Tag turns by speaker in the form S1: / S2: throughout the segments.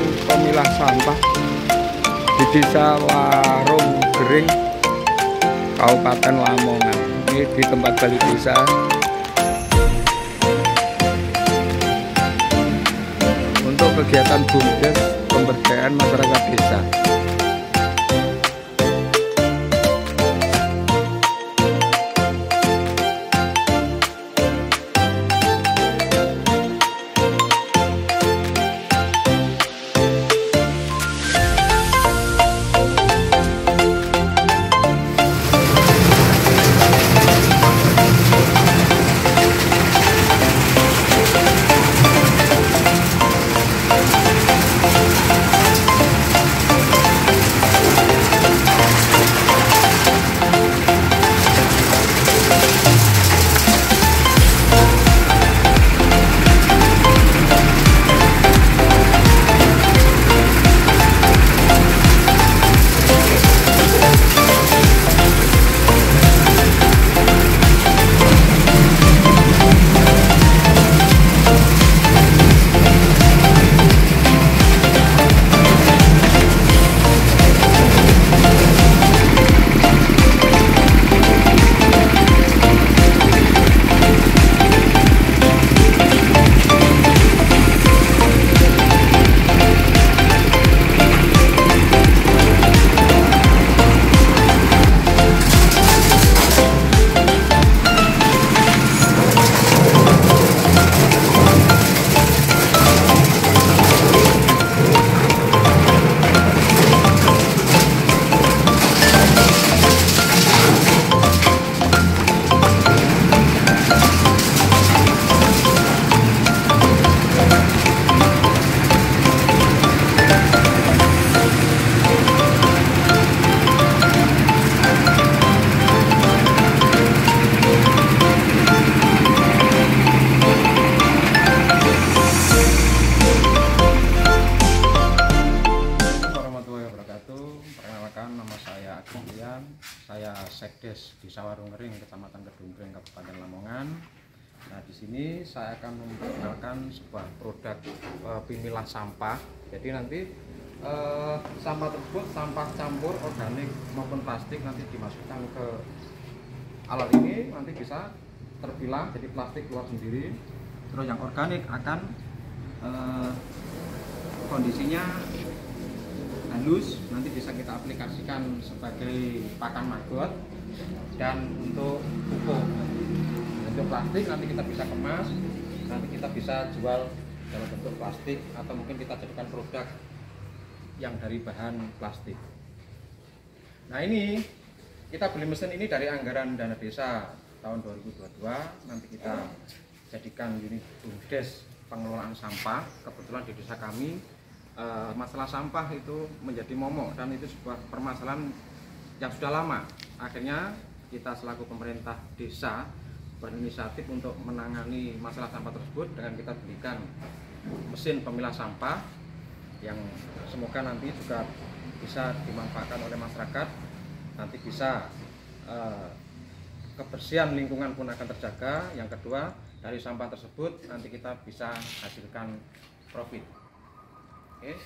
S1: pemilah sampah di Desa Warung Gering, Kabupaten Lamongan. Ini di tempat balai desa. Untuk kegiatan BUMDes pemberdayaan masyarakat desa.
S2: Perkenalkan nama saya Agung Lian. Saya Sekdes di Sawarung Ring, Kecamatan Kedungkring, Kabupaten Lamongan. Nah, di sini saya akan memperkenalkan sebuah produk eh, pemilah sampah. Jadi nanti eh, sampah tersebut sampah campur organik maupun plastik nanti dimasukkan ke alat ini nanti bisa terpilah jadi plastik keluar sendiri. Terus yang organik akan eh, kondisinya halus nanti bisa kita aplikasikan sebagai pakan maggot. Dan untuk pupuk. Untuk plastik nanti kita bisa kemas nanti kita bisa jual dalam bentuk plastik atau mungkin kita jadikan produk yang dari bahan plastik. Nah ini kita beli mesin ini dari anggaran dana desa tahun 2022 nanti kita jadikan unit BUMDes pengelolaan sampah. Kebetulan di desa kami eh, masalah sampah itu menjadi momok dan itu sebuah permasalahan yang sudah lama. Akhirnya kita selaku pemerintah desa berinisiatif untuk menangani masalah sampah tersebut dengan kita berikan mesin pemilah sampah yang semoga nanti juga bisa dimanfaatkan oleh masyarakat. Nanti bisa eh, kebersihan lingkungan pun akan terjaga. Yang kedua dari sampah tersebut nanti kita bisa hasilkan profit. Oke,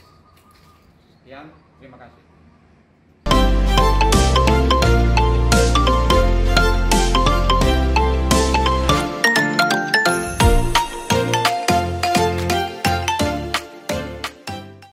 S2: sekian, terima kasih.